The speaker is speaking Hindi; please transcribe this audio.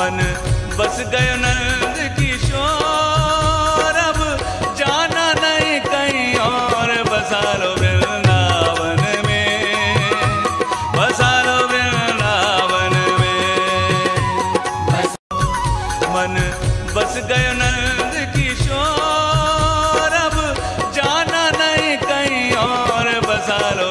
मन, बस गयो नंद किशोर अब जाना नहीं कहीं और बसा लो वृंदावन में बसा लो वृंदावन में। मन, बस गयो नंद किशोर अब जाना नहीं कहीं और बसा लो